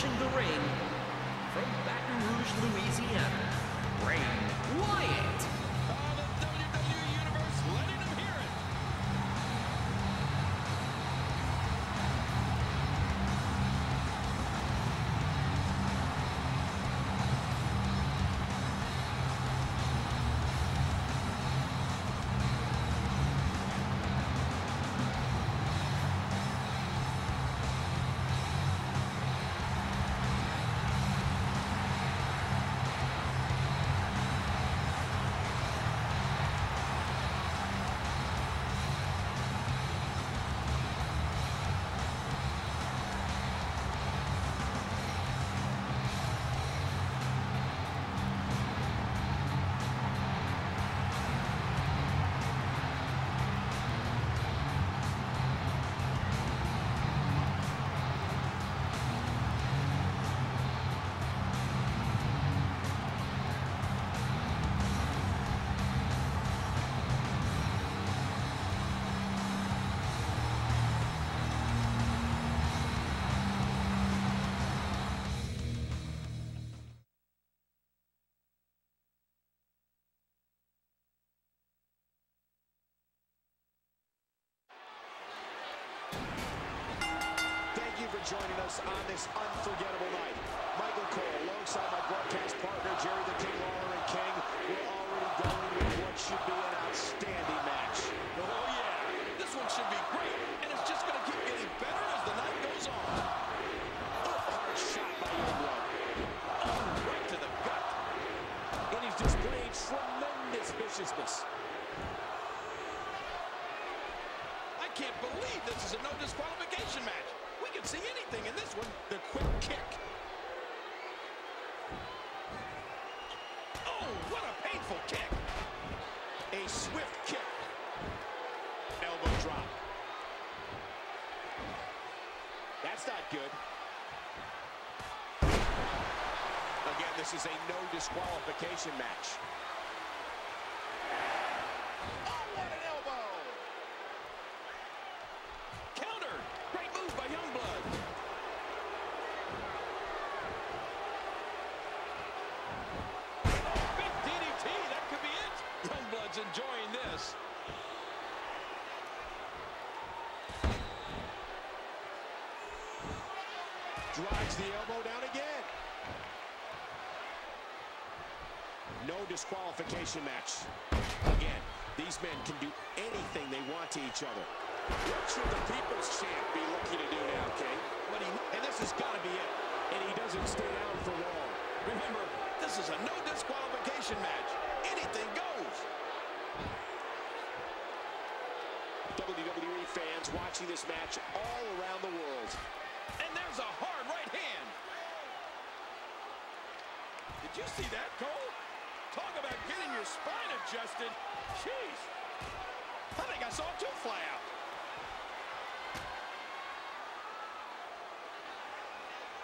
approaching the ring joining us on this unforgettable night. Michael Cole, alongside my broadcast partner, Jerry the King Lawler and King, we're already going with what should be an outstanding match. Oh, yeah. This one should be great, and it's just going to keep getting better as the night goes on. Hard shot by Youngblood. Oh, right to the gut. And he's displayed tremendous viciousness. I can't believe this is a no disqualification match. We can see anything in this one. The quick kick. Oh, what a painful kick. A swift kick. Elbow drop. That's not good. Again, this is a no disqualification match. Enjoying this. Drives the elbow down again. No disqualification match. Again, these men can do anything they want to each other. What should the People's Champ be looking to do now, King? He, And this has got to be it. And he doesn't stay down for long. remember, this is a no disqualification match. Anything goes. WWE fans watching this match all around the world. And there's a hard right hand. Did you see that, Cole? Talk about getting your spine adjusted. Jeez. I think I saw a tooth fly out.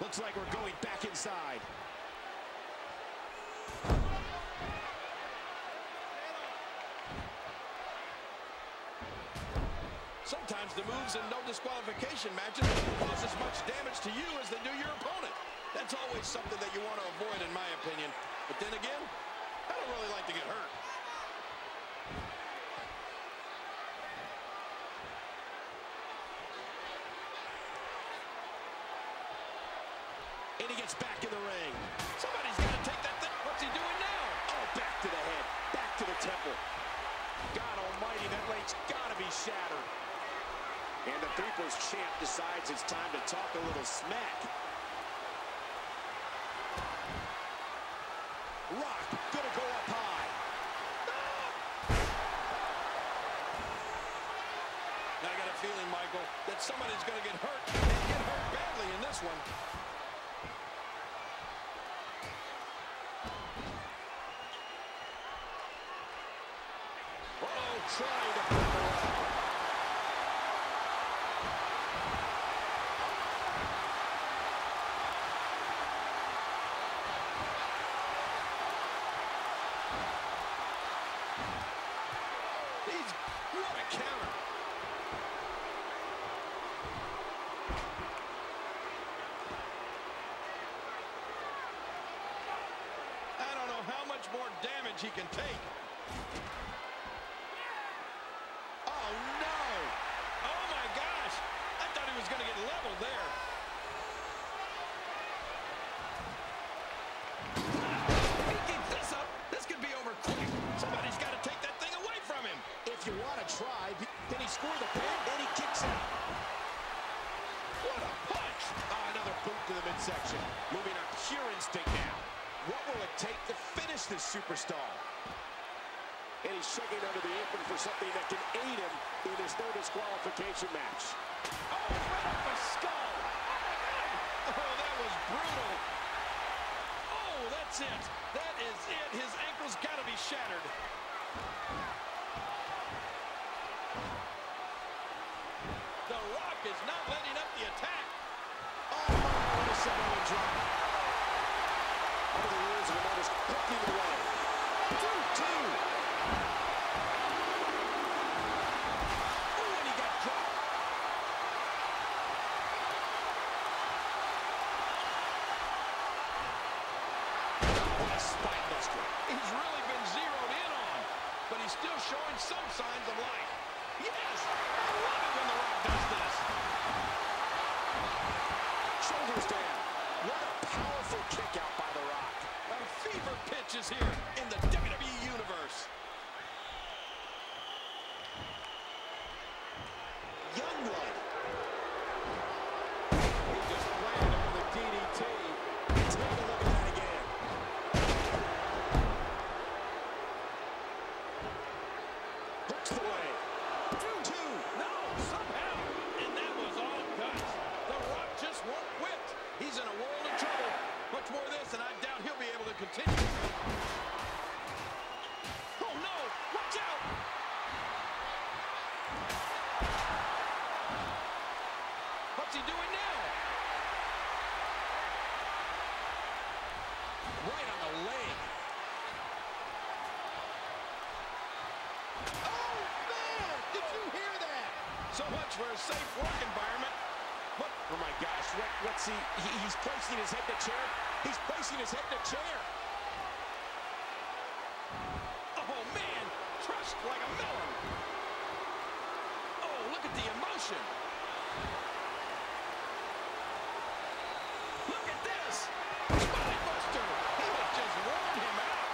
Looks like we're going back inside. The moves in no disqualification matches cause as much damage to you as they do your opponent. That's That's always something that you want to avoid, in my opinion. But then again, I don't really like to get hurt. And he gets back in the ring. Somebody's got to take that thing. What's he doing now? Oh, back to the head. Back to the temple. God almighty, that leg's got to be shattered. And the People's Champ decides it's time to talk a little smack. Rock gonna go up high. I got a feeling, Michael, that somebody's to get hurt and get hurt badly in this one. Uh-oh, trying to pull her up. He's what a counter. I don't know how much more damage he can take. Oh, no. Oh, my gosh. I thought he was going to get leveled there. Try, then he scored the pin, then he kicks out. What a punch. Ah, another boot to the midsection. Moving on pure instinct now. What will it take to finish this superstar? And he's checking under the apron for something that can aid him in his no disqualification match. Oh, right off the skull. Oh, that was brutal. Oh, that's it. That is it. His ankle's got to be shattered. The Rock is not letting up the attack. Oh, what a drop. Under the rules of the notice, hooking away. Two, two. Oh, and he got dropped. What a spine buster. He's really been zeroed in on, but he's still showing some signs of life. Yes, I love it when The Rock does this. Shoulders down. What a powerful kick out by The Rock. A fever pitch is here in the WWE Universe. Youngblood. He just landed him with a DDT. Take a look at that again. Hooks the leg. Two, two. No, somehow. And that was all guts. The Rock just won't quit. He's in a world of trouble. Much more of this, and I doubt he'll be able to continue. Oh, no. Watch out. What's he doing now? Right on the leg. Oh, man! Did you hear that? So much for a safe work environment. What? Oh, my gosh. What, what's he, he? He's placing his head in chair. He's placing his head in chair. Oh, man. Crushed like a melon. Oh, look at the emotion. Look at this. Spine buster. He has just worn him out.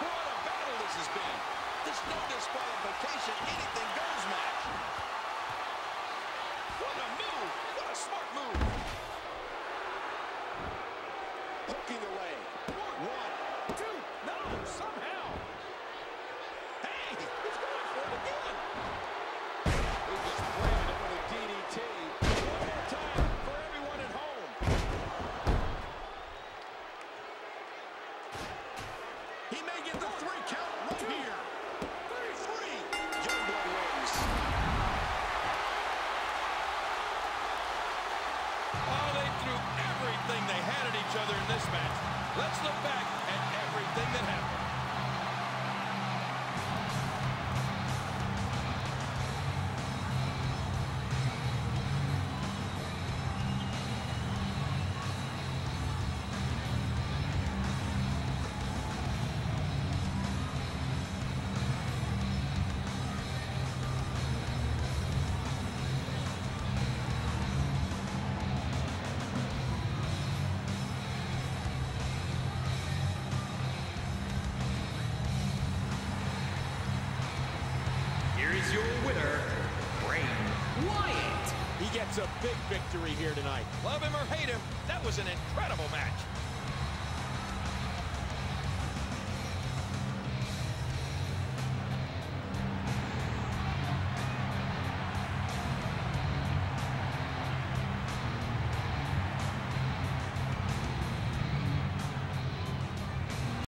What a battle this has been. This no disqualification, anything goes match. What a move. What a smart move. Hooking the each other in this match. Let's look back at everything that happened. Gets a big victory here tonight. Love him or hate him, that was an incredible match.